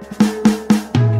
Bye.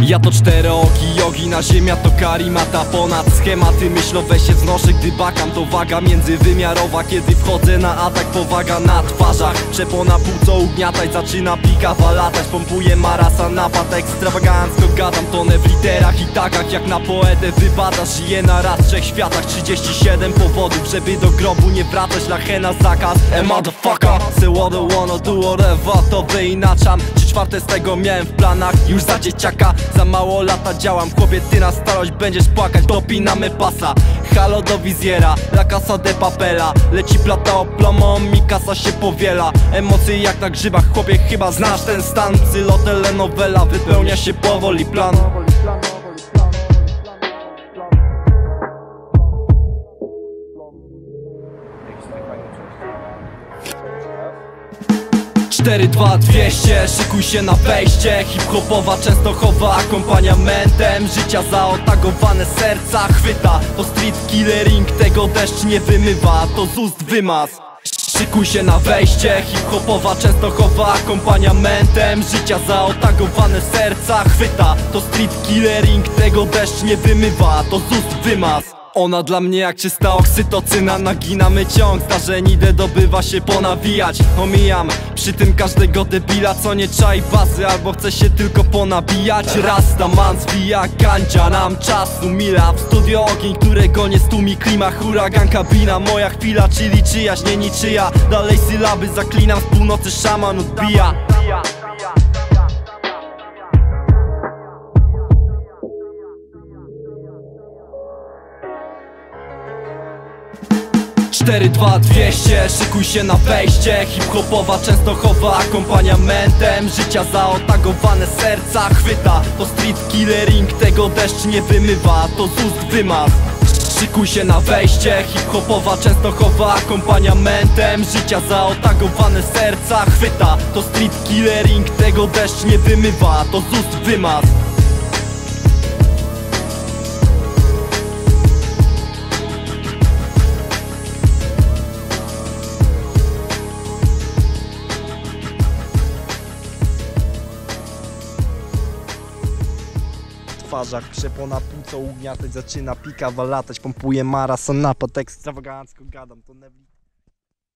Ja to czterooki jogi, na ziemia to karimata. Ponad schematy myślowe się wznoszę, gdy bakam. To waga międzywymiarowa, kiedy wchodzę na atak. Powaga na twarzach, przepona płuco ugniatać Zaczyna pikawa latać, pompuje marasa napad Ekstrawagancko gadam, tonę w literach i takach. Jak na poetę wypada, żyję na raz trzech światach. 37 powodów, żeby do grobu nie wracać. Lachena zakaz, e motherfucker. Say what I wanna do, whatever, to wyinaczam. Trzy czwarte z tego miałem w planach, już za dzieciaka Za mało lata działam, chłopie ty na starość będziesz płakać Dopinamy pasa, halo do wizjera La casa de papela, leci plata o plomo, mi kasa się powiela. Emocje jak na grzybach, chłopie chyba znasz ten stan. Psylo telenowela, wypełnia się powoli plan Cztery, dwa, dwieście, szykuj się na wejście. Hip-hopowa Częstochowa akompaniamentem Życia zaotagowane serca chwyta. To street killering, tego deszcz nie wymywa. To z ust wymaz Szykuj się na wejście, hip-hopowa Częstochowa akompaniamentem Życia zaotagowane serca chwyta. To street killering, tego deszcz nie wymywa. To z ust wymaz ona dla mnie jak czysta oksytocyna Naginamy ciąg zdarzeń, idę dobywa się ponawijać. Omijam przy tym każdego debila Co nie czai bazy albo chce się tylko ponabijać. Rasta man zwija gandzia Nam czasu mila. W studio ogień, którego nie stumi klima. Huragan kabina, moja chwila Czyli czyjaś, nie niczyja. Dalej sylaby zaklinam Z północy szaman odbija Cztery, dwa, dwieście, szykuj się na wejście. Hip-hopowa Częstochowa akompaniamentem Życia zaotagowane serca chwyta. To street killering, tego deszcz nie wymywa. To z ust wymaz Szykuj się na wejście. Hip-hopowa Częstochowa akompaniamentem Życia zaotagowane serca chwyta. To street killering, tego deszcz nie wymywa. To z ust wymaz twarzach Przepona płuco ugniatać, zaczyna pika latać Pompuje mara, napad ekstrawagancko gadam to Nevli